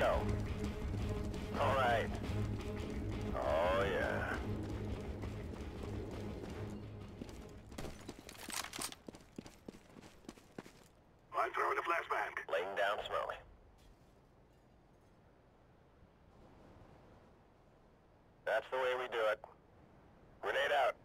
go. All right. Oh, yeah. I'm throwing a flashbang. Laying down slowly. That's the way we do it. Grenade out.